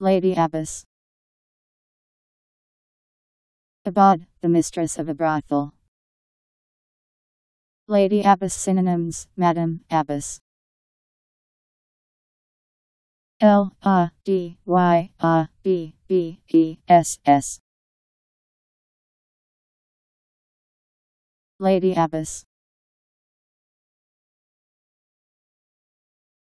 Lady Abbess. A bawd, the mistress of a brothel. Lady Abbess synonyms, Madam Abbess. L A D Y A B B E S S. Lady Abbess.